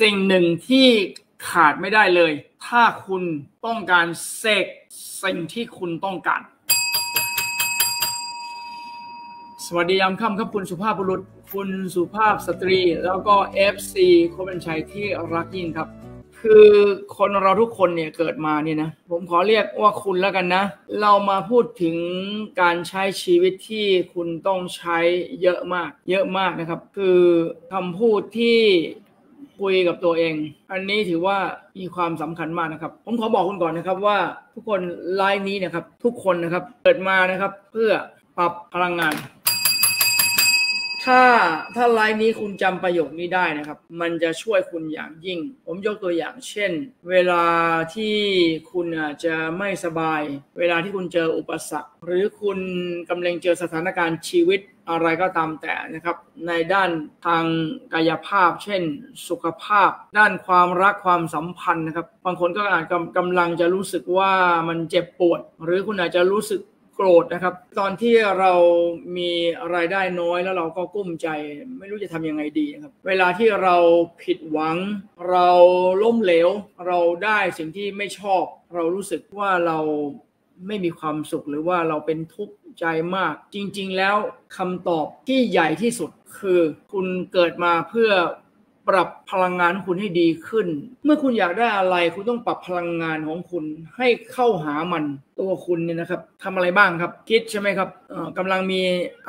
สิ่งหนึ่งที่ขาดไม่ได้เลย ถ้าคุณต้องการเสกสิ่งที่คุณต้องการ สวัสดียามค่ำครับคุณสุภาพบุรุษ คุณสุภาพสตรี แล้วก็ FC โคเป็นชัยที่รักยิ่งครับ คือคนเราทุกคนเนี่ยเกิดมาเนี่ยนะ ผมขอเรียกว่าคุณแล้วกันนะ เรามาพูดถึงการใช้ชีวิตที่คุณต้องใช้เยอะมาก เยอะมากนะครับ คือคำพูดที่ คุยกับตัวเอง อันนี้ถือว่ามีความสำคัญมากนะครับ ผมขอบอกคุณก่อนนะครับว่าทุกคนไลน์นี้นะครับ ทุกคนนะครับเกิดมานะครับ เพื่อปรับพลังงาน ถ้าถ้าไลน์นี้คุณจำประโยคนี้ได้นะครับ มันจะช่วยคุณอย่างยิ่ง ผมยกตัวอย่างเช่น เวลาที่คุณอาจจะไม่สบาย เวลาที่คุณเจออุปสรรค หรือคุณกำลังเจอสถานการณ์ชีวิต อะไรก็ตามแต่นะครับ ในด้านทางกายภาพ เช่น สุขภาพ ด้านความรักความสัมพันธ์นะครับ บางคนก็อาจกำกำลังจะรู้สึกว่ามันเจ็บปวด หรือคุณอาจจะรู้สึกโกรธนะครับ ตอนที่เรามีรายได้น้อยแล้วเราก็กุ้มใจ ไม่รู้จะทำยังไงดีนะครับ เวลาที่เราผิดหวัง เราล้มเหลว เราได้สิ่งที่ไม่ชอบ เรารู้สึกว่าเรา ไม่มีความสุขหรือว่าเราเป็นทุกข์ใจมาก จริง ๆ แล้วคำตอบที่ใหญ่ที่สุดคือ คุณเกิดมาเพื่อปรับพลังงานคุณให้ดีขึ้น เมื่อคุณอยากได้อะไรคุณต้องปรับพลังงานของคุณให้เข้าหามันตัวคุณเนี่ยนะครับทำอะไรบ้างครับ คิดใช่ไหมครับกำลังมี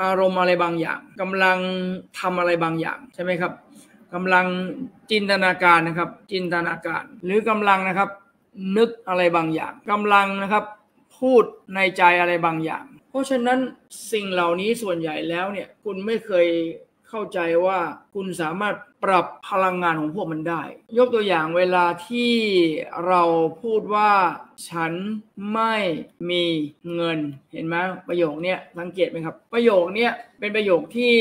อารมณ์อะไรบางอย่างกำลังทำอะไรบางอย่างใช่ไหมครับกำลังจินตนาการนะครับ จินตนาการ หรือกำลังนะครับ นึกอะไรบางอย่างกำลังนะครับ พูดในใจอะไรบางอย่าง เพราะฉะนั้นสิ่งเหล่านี้ส่วนใหญ่แล้วเนี่ยคุณไม่เคยเข้าใจว่าคุณสามารถปรับพลังงานของพวกมันได้ ยกตัวอย่างเวลาที่เราพูดว่าฉันไม่มีเงินเห็นไหมประโยคเนี้ยสังเกตไหมครับ ประโยคเนี้ยเป็นประโยคที่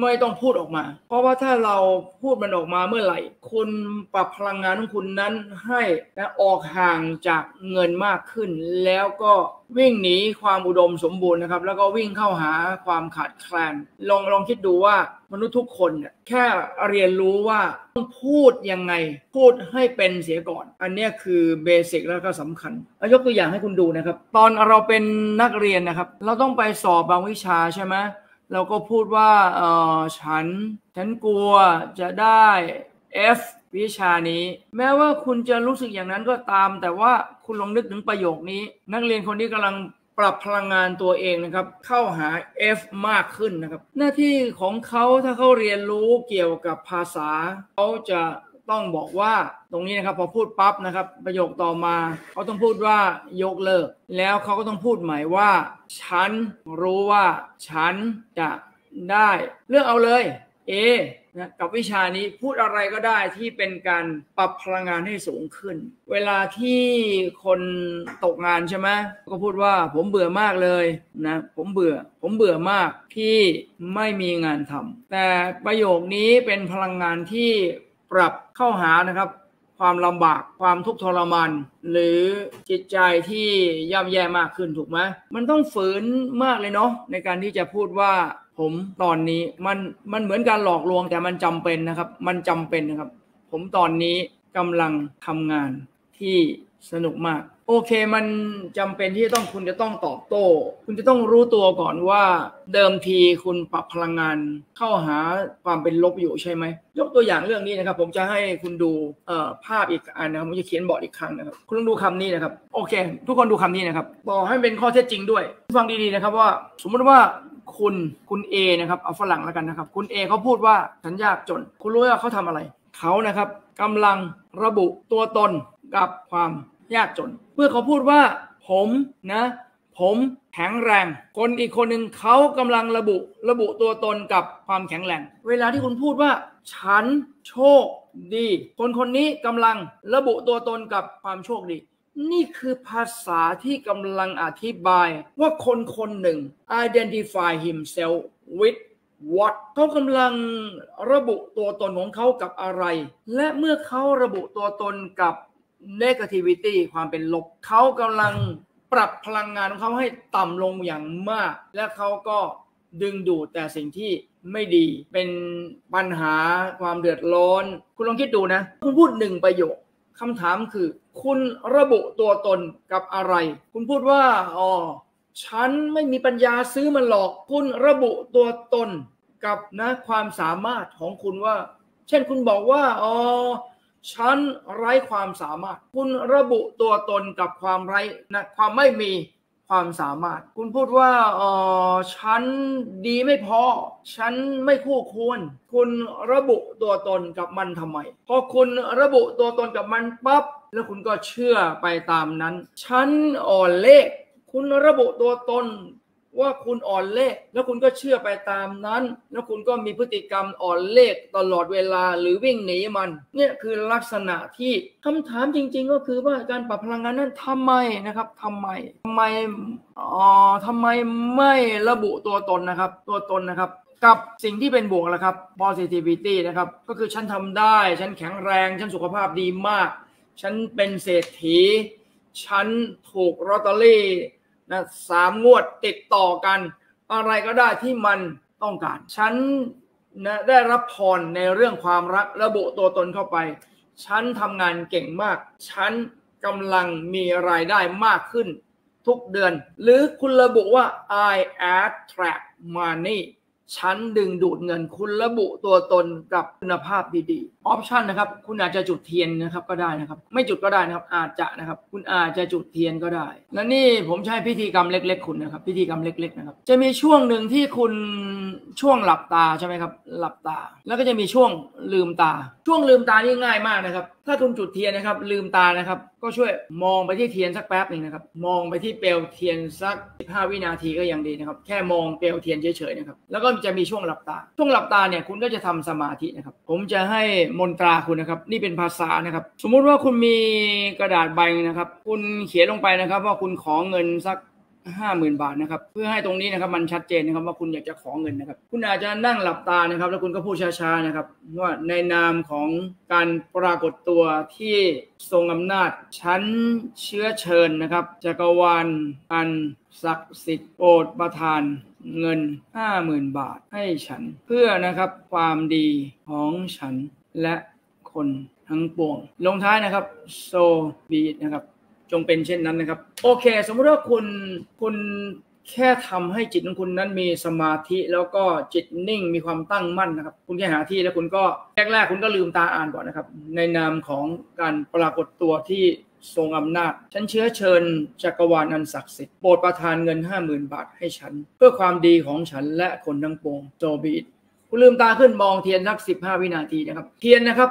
ไม่ต้องพูดออกมา เพราะว่าถ้าเราพูดมันออกมาเมื่อไหร่ คุณปรับพลังงานของคุณนั้นให้นะออกห่างจากเงินมากขึ้น แล้วก็วิ่งหนีความอุดมสมบูรณ์นะครับ แล้วก็วิ่งเข้าหาความขาดแคลนลองลองคิดดูว่ามนุษย์ทุกคนเนี่ยแค่เรียนรู้ว่าต้องพูดยังไง พูดให้เป็นเสียก่อน อันนี้คือเบสิกแล้วก็สำคัญยกตัวอย่างให้คุณดูนะครับ ตอนเราเป็นนักเรียนนะครับ เราต้องไปสอบบางวิชาใช่ไหมเราก็พูดว่าเออฉัน ฉันกลัวจะได้ F วิชานี้ แม้ว่าคุณจะรู้สึกอย่างนั้นก็ตาม แต่ว่าคุณลองนึกถึงประโยคนี้ นักเรียนคนนี้กำลัง ปรับพลังงานตัวเองนะครับเข้าหา F มากขึ้นนะครับ หน้าที่ของเขาถ้าเขาเรียนรู้เกี่ยวกับภาษาเขาจะต้องบอกว่าตรงนี้นะครับพอพูดปั๊บนะครับประโยคต่อมาเขาต้องพูดว่ายกเลิก แล้วเขาก็ต้องพูดใหม่ว่า ฉันรู้ว่าฉันจะได้ เลือกเอาเลย A นะกับวิชานี้พูดอะไรก็ได้ที่เป็นการปรับพลังงานให้สูงขึ้น เวลาที่คนตกงานใช่ไหมก็พูดว่าผมเบื่อมากเลยนะผมเบื่อ ผมเบื่อมากที่ไม่มีงานทำแต่ประโยคนี้เป็นพลังงานที่ปรับเข้าหานะครับ ความลำบากความทุกข์ทรมานหรือจิตใจที่ย่ำแย่มากขึ้นถูกไหมมันต้องฝืนมากเลยเนาะในการที่จะพูดว่าผมตอนนี้มันมันเหมือนการหลอกลวงแต่มันจำเป็นนะครับ มันจำเป็นนะครับ ผมตอนนี้กำลังทำงานที่สนุกมาก โอเคมันจำเป็นที่จะต้องคุณจะต้องตอบโต้ คุณจะต้องรู้ตัวก่อนว่า เดิมทีคุณปรับพลังงานเข้าหาความเป็นลบอยู่ใช่ไหม ยกตัวอย่างเรื่องนี้นะครับ ผมจะให้คุณดูภาพอีกอันนะครับผมจะเขียนบอร์ดอีกครั้งนะครับ คุณลองดูคำนี้นะครับ โอเค ทุกคนดูคำนี้นะครับบอกให้เป็นข้อเท็จจริงด้วย ฟังดีๆนะครับว่า สมมติว่าคุณคุณ A นะครับเอาฝรั่งแล้วกันนะครับ คุณ A เขาพูดว่าฉันยากจน คุณรู้ว่าเขาทำอะไร เขานะครับกำลังระบุตัวตนกับความ ยากจน เมื่อเขาพูดว่า ผมนะ ผมแข็งแรง คนอีกคนหนึ่งเขากำลังระบุระบุตัวตนกับความแข็งแรง เวลาที่คุณพูดว่า ฉันโชคดี คนคนนี้กำลังระบุตัวตนกับความโชคดี นี่คือภาษาที่กำลังอธิบายว่าคนคนหนึ่ง identify himself with what เขากำลังระบุตัวตนของเขากับอะไร และเมื่อเขาระบุตัวตนกับ negativity ความเป็นลบเขากำลังปรับพลังงานของเขาให้ต่ำลงอย่างมาก และเขาก็ดึงดูดแต่สิ่งที่ไม่ดีเป็นปัญหาความเดือดร้อน คุณลองคิดดูนะ คุณพูดหนึ่งประโยคคำถามคือ คุณระบุตัวตนกับอะไร คุณพูดว่าอ๋อฉันไม่มีปัญญาซื้อมันหรอก คุณระบุตัวตนกับนะความสามารถของคุณว่า เช่นคุณบอกว่าอ๋อ ฉันไร้ความสามารถ คุณระบุตัวตนกับความไร้นะความไม่มีความสามารถ คุณพูดว่าเออฉันดีไม่พอ ฉันไม่คู่ควร คุณระบุตัวตนกับมันทำไม พอคุณระบุตัวตนกับมันปั๊บแล้วคุณก็เชื่อไปตามนั้น ฉันอ่อนเลข คุณระบุตัวตน ว่าคุณอ่อนเลขแล้วคุณก็เชื่อไปตามนั้น แล้วคุณก็มีพฤติกรรมอ่อนเลขตลอดเวลาหรือวิ่งหนีมัน เนี่ยคือลักษณะที่คำถามจริง ๆ ก็คือว่าการปรับพลังงานนั้นทำไมนะครับทำไมทำไมอ๋อทำไมไม่ระบุตัวตนนะครับ ตัวตนนะครับกับสิ่งที่เป็นบวกแล้วครับ positivity นะครับก็คือฉันทำได้ ฉันแข็งแรง ฉันสุขภาพดีมาก ฉันเป็นเศรษฐี ฉันถูกลอตเตอรี่ นะสามงวดติดต่อกัน อะไรก็ได้ที่มันต้องการ ฉันนะได้รับพรในเรื่องความรักระบุตัวตนเข้าไป ฉันทำงานเก่งมาก ฉันกำลังมีรายได้มากขึ้นทุกเดือน หรือคุณระบุว่า I attract money ฉันดึงดูดเงินคุณระบุตัวตนกับคุณภาพดีๆ option นะครับ คุณอาจจะจุดเทียนนะครับก็ได้นะครับ ไม่จุดก็ได้นะครับอาจจะนะครับ คุณอาจจะจุดเทียนก็ได้ และนี่ผมใช้พิธีกรรมเล็ก ๆ คุณนะครับ พิธีกรรมเล็ก ๆ นะครับ จะมีช่วงหนึ่งที่คุณช่วงหลับตาใช่ไหมครับ หลับตา แล้วก็จะมีช่วงลืมตา ช่วงลืมตานี่ง่ายมากนะครับ ถ้าคุณจุดเทียนนะครับ ลืมตานะครับ ก็ช่วยมองไปที่เทียนสักแป๊บหนึ่งนะครับ มองไปที่เปลวเทียนสัก 15 วินาทีก็ยังดีนะครับ แค่มองเปลวเทียนเฉยๆนะครับ แล้วก็จะมีช่วงหลับตา ช่วงหลับตาเนี่ยคุณก็จะทำสมาธินะครับ ผมจะให้มนตราคุณนะครับ นี่เป็นภาษานะครับ สมมุติว่าคุณมีกระดาษใบนะครับ คุณเขียนลงไปนะครับ ว่าคุณขอเงินสักห้าหมื่นบาทนะครับ เพื่อให้ตรงนี้นะครับมันชัดเจนนะครับว่าคุณอยากจะขอเงินนะครับ คุณอาจจะนั่งหลับตานะครับ แล้วคุณก็พูดช้าๆนะครับ ว่าในนามของการปรากฏตัวที่ทรงอำนาจชั้นเชื้อเชิญนะครับจักรวาลอันศักดิ์สิทธิ์โปรดประทานเงินห้าหมื่นบาทให้ฉัน เพื่อนะครับความดีของฉัน และคนทั้งปวง ลงท้ายนะครับ so be it นะครับ จงเป็นเช่นนั้นนะครับ โอเค สมมติว่าคุณคุณแค่ทำให้จิตของคุณนั้นมีสมาธิแล้วก็จิตนิ่งมีความตั้งมั่นนะครับ คุณแค่หาที่แล้วคุณก็แรกๆคุณก็ลืมตาอ่านก่อนนะครับ ในนามของการปรากฏตัวที่ทรงอำนาจ ฉันเชื้อเชิญจักรวาลอันศักดิ์สิทธิ์โปรดประทานเงินห้าหมื่นบาทให้ฉัน เพื่อความดีของฉันและคนทั้งปวง so be it คุณลืมตาขึ้นมองเทียนสักสิบห้าวินาทีนะครับ เทียนนะครับ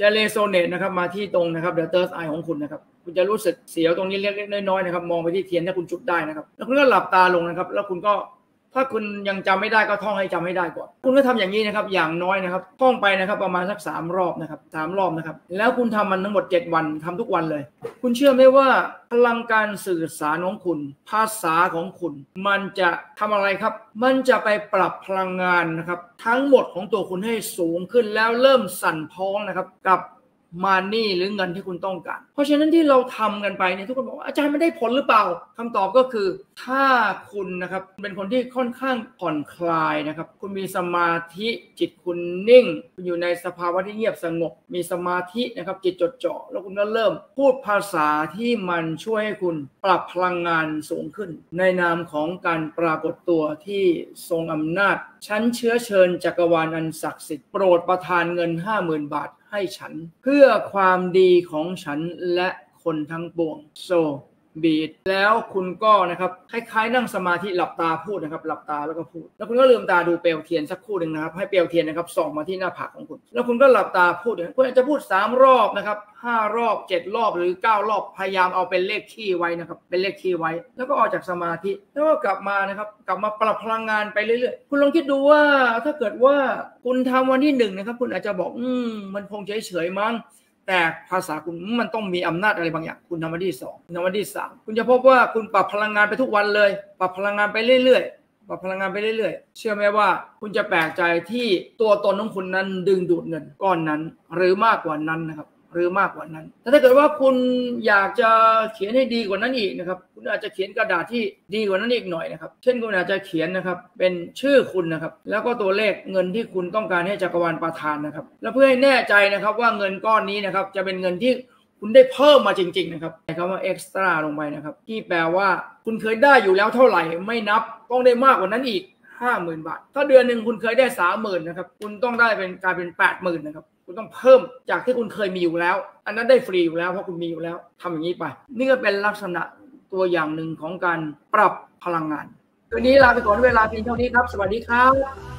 จะ resonate นะครับมาที่ตรงนะครับ the third eye ของคุณนะครับ คุณจะรู้สึกเสียวตรงนี้เล็กๆน้อยๆนะครับ มองไปที่เทียนถ้าคุณจุดได้นะครับ แล้วคุณก็หลับตาลงนะครับ แล้วคุณก็ ถ้าคุณยังจำไม่ได้ก็ท่องให้จำให้ได้ก่อน คุณก็ทำอย่างนี้นะครับ อย่างน้อยนะครับ ท่องไปนะครับประมาณสักสามรอบนะครับสามรอบนะครับ แล้วคุณทำมันทั้งหมด 7 วันทำทุกวันเลย คุณเชื่อไหมว่าพลังการสื่อสารของคุณ ภาษาของคุณ มันจะทำอะไรครับ มันจะไปปรับพลังงานนะครับ ทั้งหมดของตัวคุณให้สูงขึ้นแล้วเริ่มสั่นพ้องนะครับ กับ มานี่หรือเงินที่คุณต้องการ เพราะฉะนั้นที่เราทำกันไปเนี่ยทุกคนบอกว่าอาจารย์ไมันได้ผลหรือเปล่าคำตอบก็คือ ถ้าคุณนะครับเป็นคนที่ค่อนข้างผ่อนคลายนะครับ คุณมีสมาธิจิตคุณนิ่ง คุณอยู่ในสภาวะที่เงียบสงบ มีสมาธินะครับจิตจดจ่อแล้วคุณก็เริ่ม พูดภาษาที่มันช่วยให้คุณปรับพลังงานสูงขึ้น ในนามของการปรากฏตัวที่ทรงอำนาจฉันเชื้อเชิญจักรวาลอันศักดิ์สิทธิ์โปรดประทานเงินห้าหมื่นบาท ให้ฉัน เพื่อความดีของฉันและคนทั้งปวง so be it แล้วคุณก็นะครับคล้ายๆนั่งสมาธิหลับตาพูดนะครับหลับตาแล้วก็พูด แล้วคุณก็ลืมตาดูเปลวเทียนสักครู่หนึ่งนะครับให้เปลวเทียนนะครับส่องมาที่หน้าผากของคุณ แล้วคุณก็หลับตาพูดคุณอาจจะพูด 3 รอบนะครับ5รอบ 7 รอบหรือ 9 รอบพยายามเอาเป็นเลขคี่ไว้นะครับเป็นเลขคี่ไว้ แล้วก็ออกจากสมาธิแล้วก็กลับมานะครับกลับมาปรับพลังงานไปเรื่อยๆ คุณลองคิดดูว่าถ้าเกิดว่าคุณทำวันที่หนึ่งนะครับคุณอาจจะบอกอืมมันคงเฉยๆมั้ง แต่ภาษาคุณมันต้องมีอำนาจอะไรบางอย่าง คุณทำวันที่สองทำวันที่สามคุณจะพบว่าคุณปรับพลังงานไปทุกวันเลย ปรับพลังงานไปเรื่อยๆ ปรับพลังงานไปเรื่อยๆ เชื่อไหมว่าคุณจะแปลกใจที่ตัวตนของคุณนั้นดึงดูดเงินก้อนนั้น หรือมากกว่านั้นนะครับ หรือมากกว่านั้น แต่ถ้าเกิดว่าคุณอยากจะเขียนให้ดีกว่านั้นอีกนะครับ คุณอาจจะเขียนกระดาษที่ดีกว่านั้นอีกหน่อยนะครับ เช่นคุณอาจจะเขียนนะครับเป็นชื่อคุณนะครับ แล้วก็ตัวเลขเงินที่คุณต้องการให้จักรวาลประทานนะครับ แล้วเพื่อให้แน่ใจนะครับว่าเงินก้อนนี้นะครับจะเป็นเงินที่คุณได้เพิ่มมาจริง ๆ นะครับใช้คำว่า extra ลงไปนะครับ ที่แปลว่าคุณเคยได้อยู่แล้วเท่าไหร่ไม่นับต้องได้มากกว่านั้นอีก ห้าหมื่นบาท ถ้าเดือนหนึ่งคุณเคยได้สามหมื่นนะครับ คุณต้องได้เป็นกลายเป็นแปดหมื่นนะครับ คุณต้องเพิ่มจากที่คุณเคยมีอยู่แล้ว อันนั้นได้ฟรีอยู่แล้วเพราะคุณมีอยู่แล้วทำอย่างนี้ไป นี่ก็เป็นลักษณะตัวอย่างหนึ่งของการปรับพลังงานวันนี้ลาไปก่อนเวลาเพียงเท่านี้ครับ สวัสดีครับ